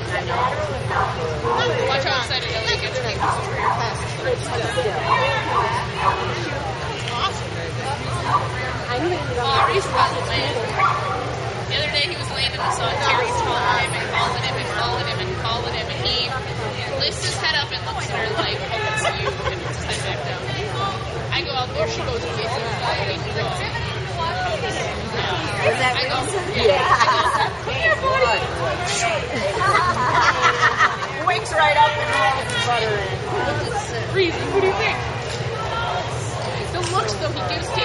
Watch I didn't to take this The other day he was landing, and the Terry's calling him and calling him and calling him and calling him, and he lifts his head up and looks at her like, oh, you, and puts his head back down. I go out there, she goes away, so I go, that I go, yeah. Who do you think? The looks, though, he gives to